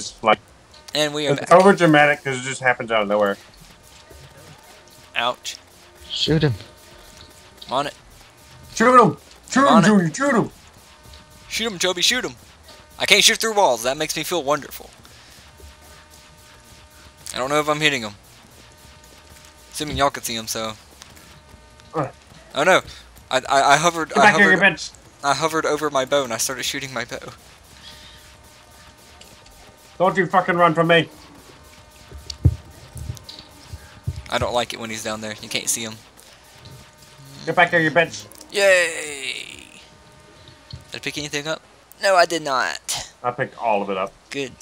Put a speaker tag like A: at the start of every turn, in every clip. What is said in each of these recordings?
A: It's like
B: And we are
A: it's
B: back.
A: over dramatic because it just happens out of nowhere.
B: Ouch.
C: Shoot him.
B: I'm on it.
A: Shoot him! Shoot
B: On
A: him,
B: it.
A: Shoot him!
B: Shoot him, Joby, shoot him. I can't shoot through walls. That makes me feel wonderful. I don't know if I'm hitting him. Assuming y'all can see him, so.
A: Uh.
B: Oh no. I, I, I hovered
A: Get
B: I
A: back here, you bitch!
B: I hovered over my bow and I started shooting my bow.
A: Don't you fucking run from me!
B: I don't like it when he's down there. You can't see him.
A: Get back here, you bitch!
B: Yay! Did I pick anything up? No, I did not.
A: I picked all of it up.
B: Good.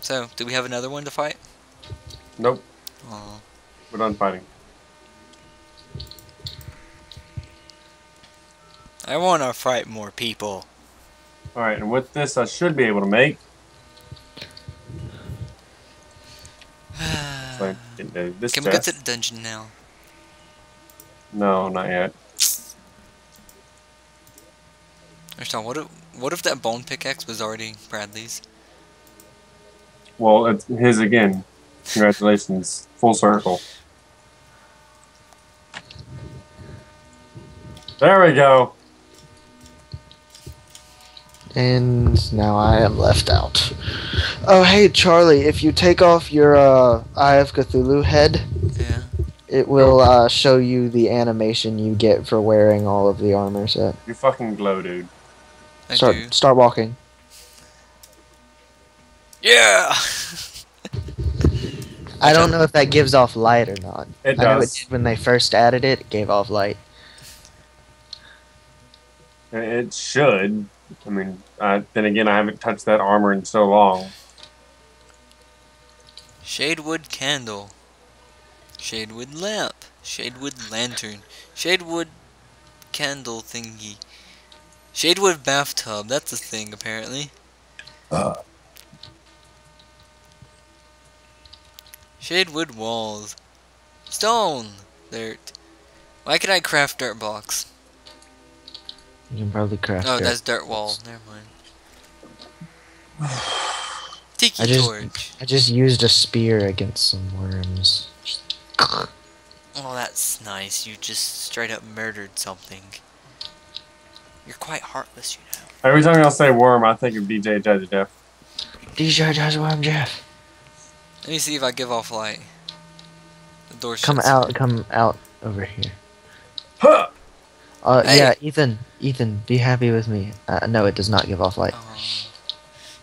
B: So, do we have another one to fight?
A: Nope,
B: Oh.
A: we're done fighting.
B: I want to fight more people.
A: Alright, and with this, I should be able to make. So I can do this
B: Can we go
A: chest.
B: to the dungeon now?
A: No, not yet.
B: Sean, what if, what if that bone pickaxe was already Bradley's?
A: Well, it's his again. Congratulations. Full circle. There we go.
C: And now I am left out. Oh, hey, Charlie, if you take off your uh, Eye of Cthulhu head,
B: Yeah.
C: it will uh, show you the animation you get for wearing all of the armor set.
A: You fucking glow, dude.
B: I
C: Start,
B: do.
C: start walking.
B: Yeah!
C: I don't know if that gives off light or not.
A: It
C: I know it
A: does.
C: did when they first added it, it gave off light.
A: It should. I mean, uh, then again, I haven't touched that armor in so long.
B: Shadewood candle. Shadewood lamp. Shadewood lantern. Shadewood candle thingy. Shadewood bathtub. That's a thing, apparently.
A: Uh.
B: Shadewood walls. Stone. Dirt. Why can I craft dirt blocks?
C: You can probably craft
B: Oh,
C: dirt.
B: that's dirt wall. Never mind. Tiki
C: I just-
B: torch.
C: I just used a spear against some worms.
B: Oh, that's nice. You just straight up murdered something. You're quite heartless, you know.
A: Every time y'all say worm, I think of DJ Judge Jeff.
C: DJ Judge Worm Jeff.
B: Let me see if I give off light. The door
C: Come
B: shuts.
C: out, come out over here.
A: Huh!
C: Uh,
B: Hey.
C: yeah, Ethan, Ethan, be happy with me. Uh, no, it does not give off light.
B: Oh.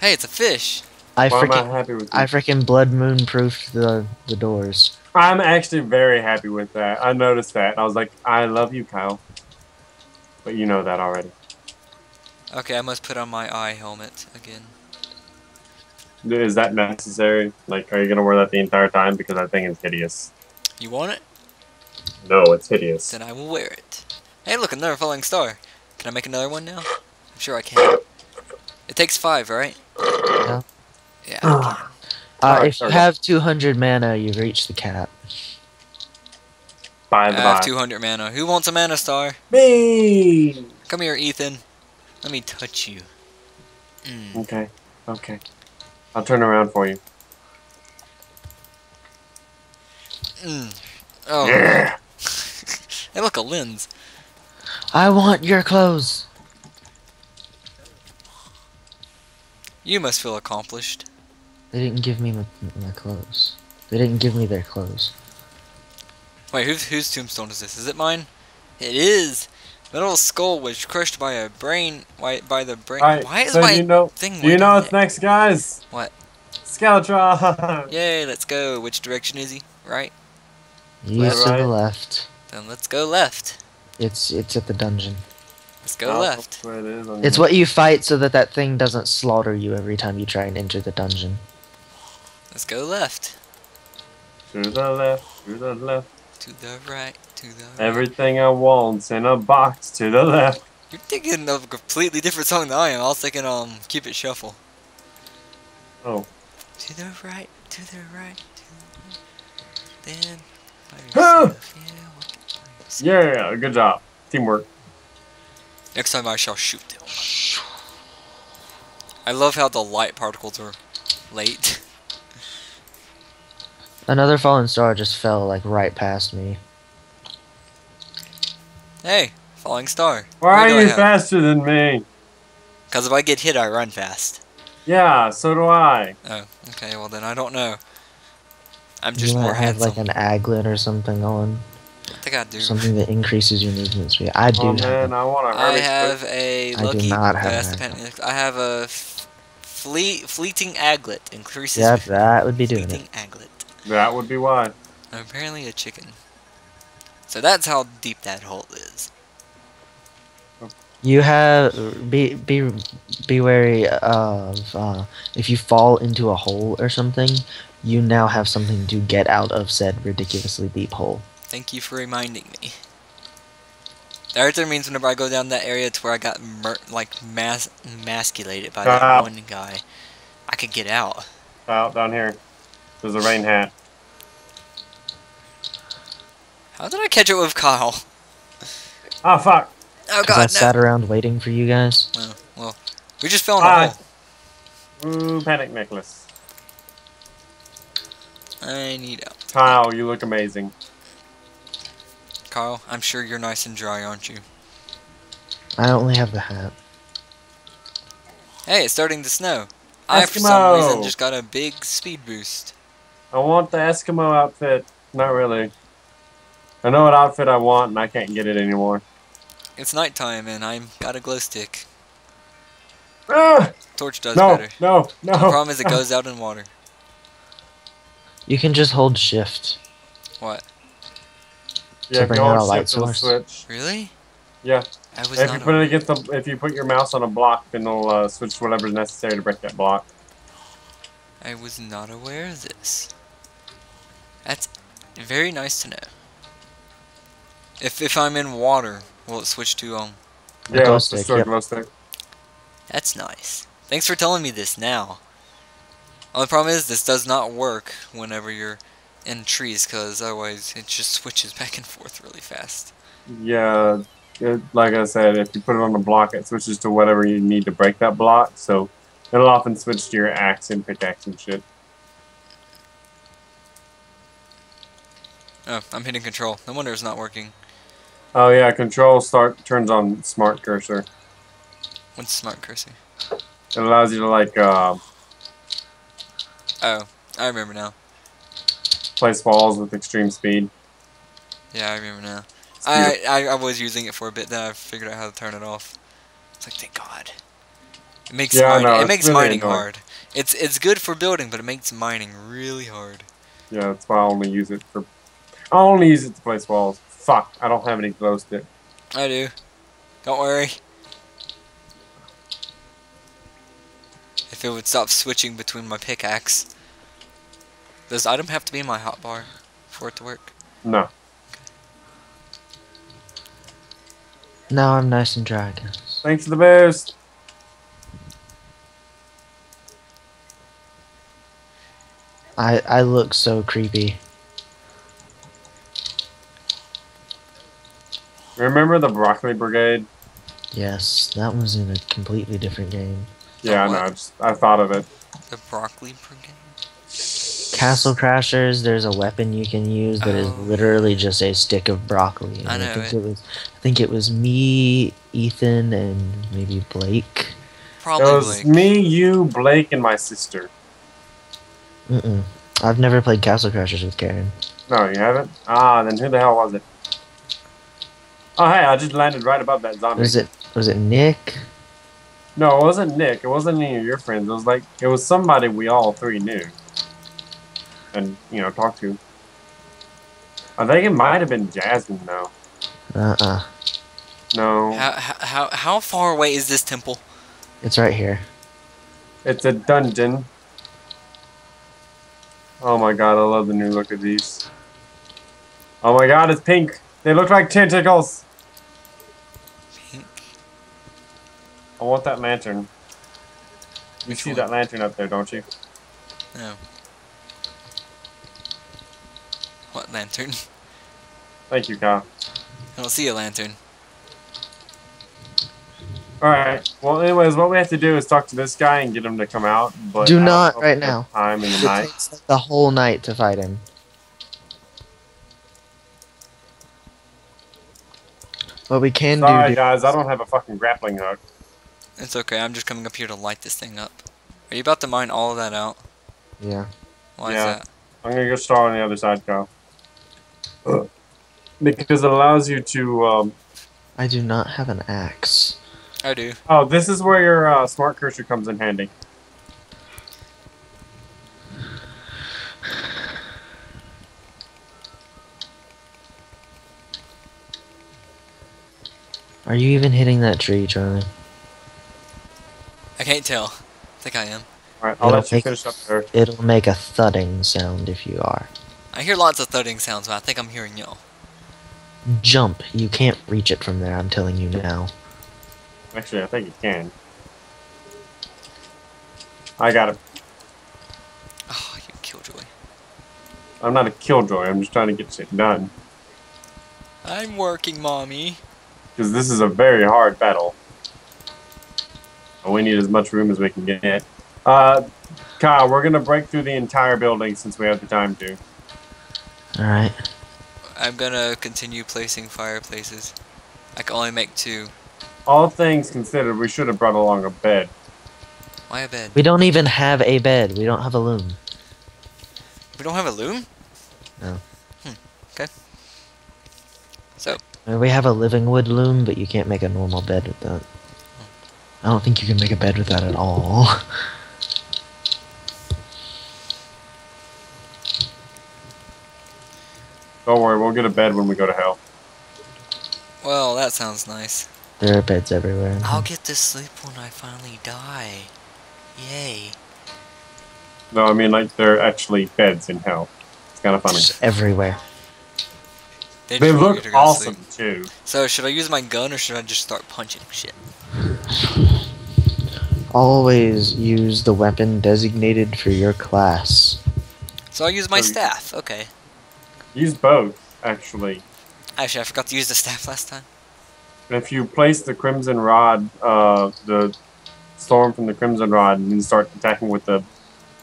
B: Hey, it's a fish.
C: I
A: Why am I happy with you?
C: I freaking blood moon proofed the the doors.
A: I'm actually very happy with that. I noticed that. I was like, I love you, Kyle. But you know that already.
B: Okay, I must put on my eye helmet again.
A: Is that necessary? Like, are you gonna wear that the entire time? Because I think it's hideous.
B: You want it?
A: No, it's hideous.
B: Then I will wear it. Hey, look, another falling star. Can I make another one now? I'm sure I can. It takes five, right?
C: Yeah.
B: Yeah, I.
C: Uh,
A: Alright,
C: if you have 200 mana, you've reached the cap.
A: By
B: I have 200 mana. Who wants a mana star?
A: Me.
B: Come here, Ethan. Let me touch you. Mm.
A: Okay. Okay. I'll turn around for you.
B: Mm. Oh.
A: Yeah.
B: hey, look, a lens.
C: I want your clothes.
B: You must feel accomplished.
C: They didn't give me my, my clothes. They didn't give me their clothes.
B: Wait, whose whose tombstone is this? Is it mine? It is. Metal skull was crushed by a brain. Why by the brain?
A: Alright,
B: Why is
A: so
B: my
A: you know,
B: thing?
A: do you know
B: waiting
A: what's next, guys?
B: What?
A: Skeletron.
B: Yay! Let's go. Which direction is he? Right.
C: Use to
A: right.
C: the left.
B: Then let's go left.
C: It's it's at the dungeon.
B: Let's go left.
A: Where it is
C: It's
A: here.
C: what you fight so that that thing doesn't slaughter you every time you try and enter the dungeon.
B: Let's go left.
A: To the left, to the left.
B: To the right. To the. Right.
A: Everything I want's in a box to the left.
B: You're thinking of a completely different song than I am. I was thinking um, keep it shuffle.
A: Oh.
B: To the right. To the right. To the right. Then. by
A: Huh.
B: yourself, yeah, walk it by yourself.
A: Yeah, good job. Teamwork.
B: Next time I shall shoot them. I love how the light particles are late.
C: Another fallen star just fell like right past me.
B: Hey, falling star.
A: Why are you faster than me?
B: Because if I get hit, I run fast.
A: Yeah, so do I.
B: Oh, okay. Well then, I don't know. I'm just
C: you might
B: more
C: have
B: handsome.
C: like an aglet or something on.
B: I think I do.
C: Something that increases your movement speed. I do
A: Oh man, I want to
B: I have a
C: I do
B: lucky.
C: not have
B: that's I have a fleet fleeting aglet increases.
C: Yeah, that would be doing it.
B: fleeting aglet.
A: That would be why.
B: Apparently a chicken. So that's how deep that hole is.
C: You have be be be wary of uh, if you fall into a hole or something. You now have something to get out of said ridiculously deep hole.
B: Thank you for reminding me. That right there means whenever I go down that area to where I got mur- like mas- emasculated by that
A: Ah.
B: one guy, I could get out.
A: Out down here. There's a rain hat.
B: How did I catch it with Kyle?
A: Ah fuck.
B: Oh
C: Because I
B: god, no.
C: sat around waiting for you guys.
B: Oh, well, we just fell in
A: Hi.
B: a hole.
A: Ooh, panic necklace.
B: I need out.
A: Kyle, you look amazing.
B: Kyle, I'm sure you're nice and dry, aren't you?
C: I only have the hat.
B: Hey, it's starting to snow. I, for some reason, just got a big speed boost.
A: I want the Eskimo outfit. Not really. I know what outfit I want, and I can't get it anymore.
B: It's nighttime, and I'm got a glow stick.
A: Ah!
B: Torch does
A: No,
B: better.
A: no, no.
B: The problem is it goes out in water.
C: You can just hold shift.
B: What?
A: Yeah, if
C: bring out a light source.
A: switch.
B: Really?
A: Yeah.
B: I was
A: If you put
B: a-
A: it against the, if you put your mouse on a block, then it'll uh, switch to whatever's necessary to break that block.
B: I was not aware of this. That's very nice to know. If if I'm in water, will it switch to um?
A: Yeah,
C: glow
A: it's just
C: stick,
A: a
C: yep.
A: glow stick.
B: That's nice. Thanks for telling me this now. Only problem is this does not work whenever you're in trees, cause otherwise it just switches back and forth really fast.
A: Yeah, it, like I said, if you put it on a block, it switches to whatever you need to break that block. So it'll often switch to your axe and pickaxe and shit.
B: Oh, I'm hitting control. No wonder it's not working.
A: Oh yeah, control start turns on smart cursor.
B: What's smart cursor?
A: It allows you to like uh,
B: Oh, I remember now.
A: place walls with extreme speed.
B: Yeah, I remember now. I. I I was using it for a bit, then I figured out how to turn it off. It's like thank God. It makes
A: Yeah,
B: mining,
A: know,
B: it makes
A: really
B: mining
A: annoying.
B: hard. It's it's good for building, but it makes mining really hard.
A: Yeah, that's why I only use it for. I only use it to place walls. Fuck, I don't have any glow stick.
B: I do. Don't worry. If it would stop switching between my pickaxe. Does item have to be in my hotbar for it to work?
A: No.
C: Now I'm nice and dry, guys.
A: Thanks for the boost.
C: I I look so creepy.
A: Remember the broccoli brigade?
C: Yes, that was in a completely different game.
A: Yeah, I know. I, just, I thought of it.
B: The broccoli brigade?
C: Castle Crashers, there's a weapon you can use that is
B: Oh.
C: literally just a stick of broccoli.
B: I know
C: think
B: it.
C: it was I think it was me, Ethan, and maybe Blake.
A: Probably It
B: Probably
A: was
B: like
A: me, you, Blake, and my sister.
C: Mm-mm. I've never played Castle Crashers with Karen.
A: No, you haven't? Ah, then who the hell was it? Oh, hey, I just landed right above that zombie.
C: Was it was it Nick?
A: No, it wasn't Nick. It wasn't any of your friends. It was like, it was somebody we all three knew. And, you know, talked to. I think it might have been Jasmine, though.
C: Uh-uh.
A: No.
B: how, how how far away is this temple?
C: It's right here.
A: It's a dungeon. Oh my god, I love the new look of these. Oh my god, it's pink. They look like tentacles. I want that lantern. You
B: Which
A: see
B: one?
A: that lantern up there, don't you?
B: No. What lantern?
A: Thank you, Kyle.
B: I don't see a lantern.
A: Alright. Well, anyways, what we have to do is talk to this guy and get him to come out. But
C: Do
A: don't
C: not
A: know if
C: right
A: we have
C: now.
A: Time in the
C: It
A: night.
C: takes like the whole night to fight him. What we can
A: Sorry,
C: do,
A: guys. I don't have a fucking grappling hook.
B: It's okay. I'm just coming up here to light this thing up. Are you about to mine all of that out?
C: yeah.
B: Why
A: Yeah.
B: is that?
A: I'm gonna go start on the other side, Kyle. Because it allows you to. Um,
C: I do not have an axe.
B: I do.
A: oh, this is where your uh, smart cursor comes in handy.
C: Are you even hitting that tree, Charlie?
B: I can't tell. I think I am.
A: All right, I'll
C: It'll
A: let you
C: make-
A: finish up there.
C: It'll make a thudding sound if you are.
B: I hear lots of thudding sounds, but I think I'm hearing y'all.
C: Jump. You can't reach it from there, I'm telling you now.
A: Actually, I think you can. I got it.
B: Oh, you killjoy.
A: I'm not a killjoy. I'm just trying to get shit done.
B: I'm working, mommy.
A: Because this is a very hard battle. And we need as much room as we can get. Uh, Kyle, we're gonna break through the entire building since we have the time to.
C: Alright.
B: I'm gonna continue placing fireplaces. I can only make two.
A: All things considered, we should have brought along a bed.
B: Why a bed?
C: We don't even have a bed. We don't have a loom.
B: We don't have a loom?
C: No.
B: Hmm. Okay. So,
C: we have a living wood loom, but you can't make a normal bed with that. I don't think you can make a bed with that at all.
A: Don't worry, we'll get a bed when we go to hell.
B: well, that sounds nice.
C: there are beds everywhere.
B: I'll get to sleep when I finally die. Yay.
A: No, I mean like there are actually beds in hell. It's kind of funny.
C: Just everywhere.
B: They,
A: They
B: just want you
A: look
B: to go to
A: awesome too.
B: So, should I use my gun or should I just start punching shit?
C: Always use the weapon designated for your class.
B: So I'll use my staff. Okay.
A: Use both, actually.
B: Actually, I forgot to use the staff last time.
A: If you place the Crimson Rod, uh, the storm from the Crimson Rod, and then start attacking with the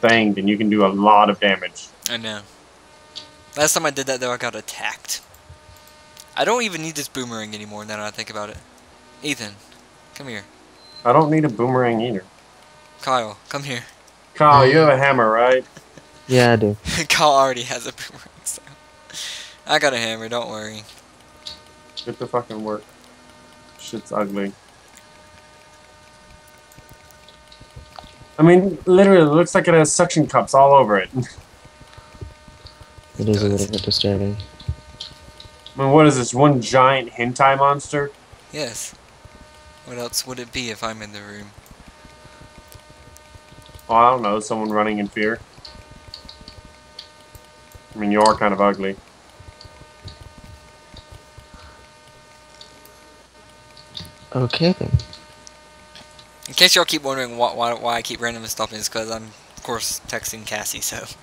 A: thing, then you can do a lot of damage.
B: I know. Last time I did that, though, I got attacked. I don't even need this boomerang anymore now that I think about it. Ethan, come here.
A: I don't need a boomerang either.
B: Kyle, come here.
A: Kyle, you have a hammer, right?
C: Yeah, I do.
B: Kyle already has a boomerang, so. I got a hammer, don't worry.
A: Get the fucking work. Shit's ugly. I mean, literally, it looks like it has suction cups all over it.
C: It is a little bit disturbing.
A: I mean, what is this? One giant hentai monster?
B: Yes. What else would it be if I'm in the room?
A: Oh, I don't know. Someone running in fear. I mean, you are kind of ugly.
C: Okay then.
B: In case y'all keep wondering why, why, why I keep randomly stopping, it's because I'm, of course, texting Cassie, so.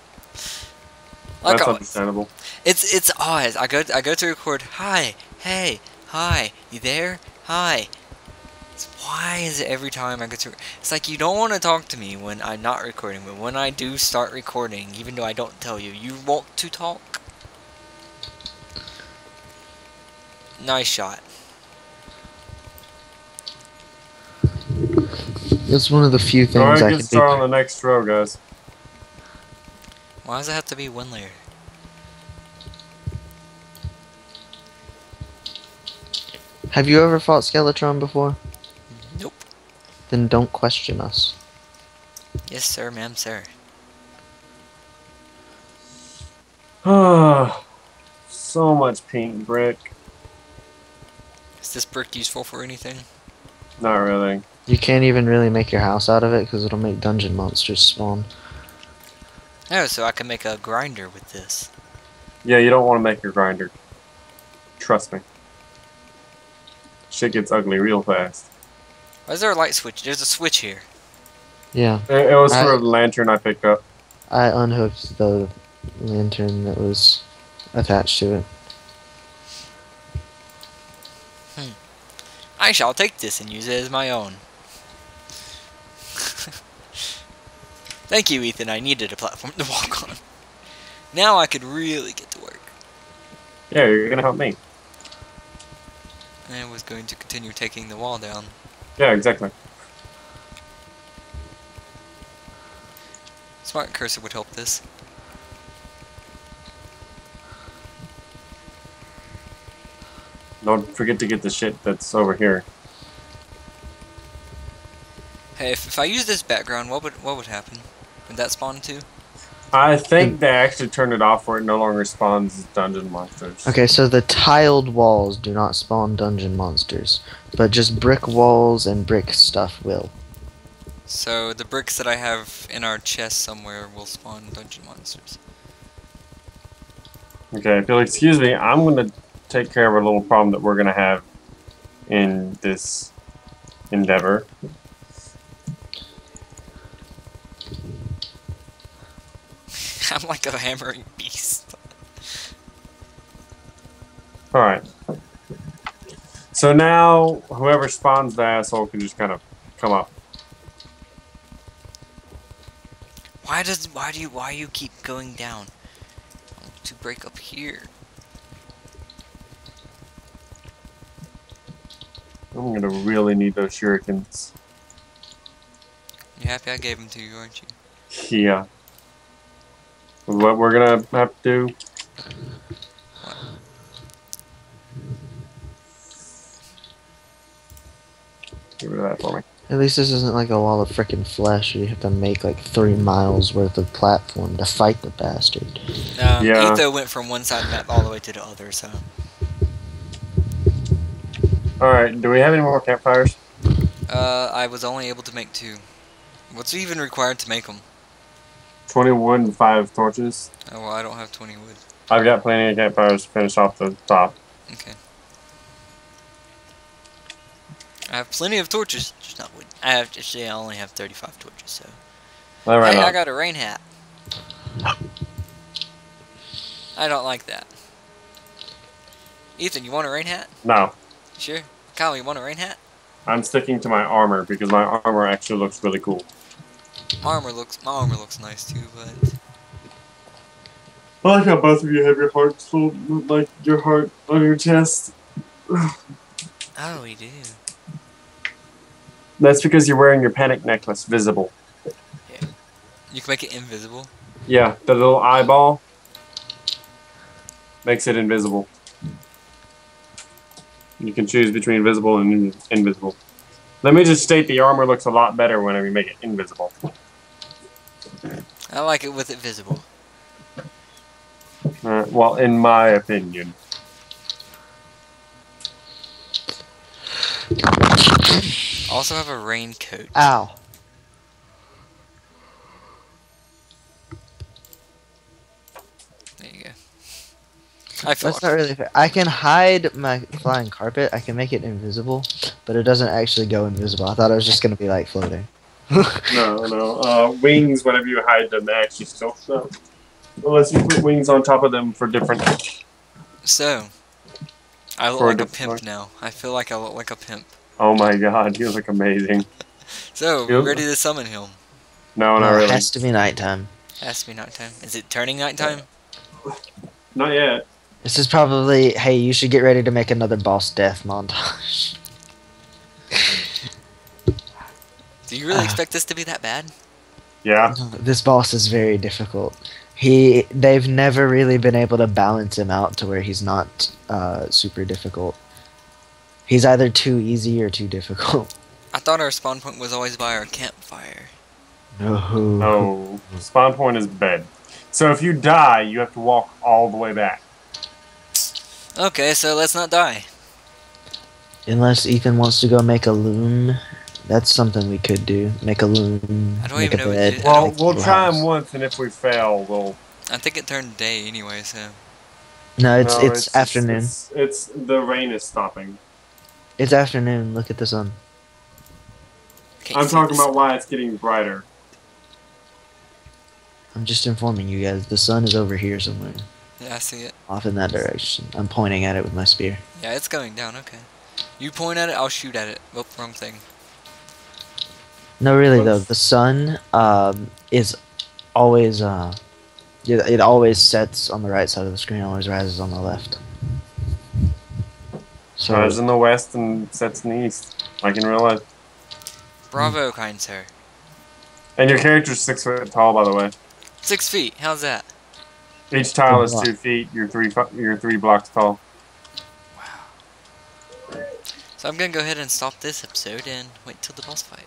B: Like
A: That's
B: always.
A: understandable.
B: It's it's odd. I go I go to record. Hi, hey, hi. You there? Hi. It's, why is it every time I get to? It's like you don't want to talk to me when I'm not recording, but when I do start recording, even though I don't tell you, you want to talk. Nice shot.
C: It's one of the few things
A: ahead
C: I can
A: start on the next row, guys.
B: Why does it have to be one layer?
C: Have you ever fought Skeletron before?
B: Nope.
C: Then don't question us.
B: Yes, sir, ma'am, sir.
A: Ah, so much pink brick.
B: Is this brick useful for anything?
A: Not really.
C: You can't even really make your house out of it because it'll make dungeon monsters spawn.
B: Oh, so I can make a grinder with this.
A: Yeah, you don't want to make your grinder. Trust me. Shit gets ugly real fast.
B: Why is there a light switch? There's a switch here.
C: Yeah,
A: It, it was for a lantern I picked up.
C: I unhooked the lantern that was attached to it. Hmm.
B: I shall take this and use it as my own. Thank you, Ethan. I needed a platform to walk on. Now I could really get to work.
A: Yeah, you're gonna help me.
B: I was going to continue taking the wall down.
A: Yeah, exactly.
B: Smart cursor would help this.
A: Don't forget to get the shit that's over here.
B: Hey, if, if I use this background, what would what would happen? Would that spawn too?
A: I think mm. they actually turned it off where it no longer spawns dungeon monsters.
C: Okay, so the tiled walls do not spawn dungeon monsters, but just brick walls and brick stuff will.
B: So the bricks that I have in our chest somewhere will spawn dungeon monsters.
A: Okay, if you'll excuse me, I'm gonna take care of a little problem that we're gonna have in this endeavor.
B: I'm like a hammering beast.
A: Alright. So now, whoever spawns the asshole can just kind of come up.
B: Why does why do you why you keep going down? To break up here.
A: I'm gonna really need those shurikens.
B: You happy I gave them to you, aren't you?
A: Yeah. What we're gonna have to do. Get rid of that for me.
C: At least this isn't like a wall of frickin' flesh. where You have to make like three miles worth of platform to fight the bastard.
B: Um,
A: Yeah.
B: Etho went from one side of the map all the way to the other, so
A: Alright, do we have any more campfires?
B: uh, I was only able to make two. What's even required to make them?
A: 21 and 5 torches.
B: Oh well, I don't have 20 wood.
A: I've got plenty of campfires to finish off the top.
B: Okay. I have plenty of torches, just not wood. I have actually I only have 35 torches, so.
A: Alright,
B: hey, I got a rain hat. I don't like that. Ethan, you want a rain hat?
A: No,
B: Sure. Kyle, you want a rain hat?
A: I'm sticking to my armor because my armor actually looks really cool.
B: My armor looks my armor looks nice too, but
A: I like how both of you have your hearts full, like your heart on your chest.
B: oh, we do.
A: That's because you're wearing your panic necklace visible. Yeah.
B: You can make it invisible.
A: Yeah, the little eyeball makes it invisible. You can choose between visible and in- invisible. Let me just state the armor looks a lot better whenever you make it invisible.
B: I like it with it visible.
A: Uh, well, in my opinion.
B: Also have a raincoat.
C: Ow.
B: There you go. I
C: That's not really fair. I can hide my flying carpet. I can make it invisible, but it doesn't actually go invisible. I thought it was just gonna be like floating.
A: No, no. Uh, wings, whenever you hide them, they actually still show. Unless you put wings on top of them for different.
B: So, I look
A: For
B: like a
A: different
B: pimp
A: look.
B: now. I feel like I look like a pimp.
A: Oh my god, you look amazing.
B: So,
A: Yep.
B: ready to summon him.
A: No, not
C: No,
A: really.
C: It has to be nighttime.
B: Has to be nighttime. Is it turning nighttime?
A: Not yet.
C: This is probably. Hey, you should get ready to make another boss death montage.
B: Do you really
C: Ah.
B: expect this to be that bad?
A: Yeah.
C: this boss is very difficult. He, they've never really been able to balance him out to where he's not uh, super difficult. He's either too easy or too difficult.
B: I thought our spawn point was always by our campfire.
C: No.
A: No. Spawn point is bed. So if you die, you have to walk all the way back.
B: Okay, so let's not die.
C: Unless Ethan wants to go make a loom, that's something we could do. Make a loom.
B: I don't
C: make
B: even
C: a
B: know what
C: bed.
B: you- I
A: Well, we'll try
C: house.
A: them once, and if we fail, we'll.
B: I think it turned day anyway, so.
C: No, it's
A: No,
C: it's, afternoon.
A: It's, it's the rain is stopping.
C: It's afternoon. Look at the sun.
B: Can't
A: I'm talking about why it's getting brighter.
C: I'm just informing you guys. The sun is over here somewhere,
B: Yeah, I see it.
C: off in that direction. I'm pointing at it with my spear.
B: Yeah, it's going down, okay. You point at it, I'll shoot at it. Oh, wrong thing.
C: No, really though, the sun um, is always uh, it, it always sets on the right side of the screen, always rises on the left. So
A: Rises in the west and sets in the east, like in real life.
B: Bravo, kind sir.
A: And your character's six foot tall, by the way.
B: Six feet. How's that?
A: Each tile is two feet. You're three. You're three blocks tall. Wow.
B: So I'm gonna go ahead and stop this episode and wait till the boss fight.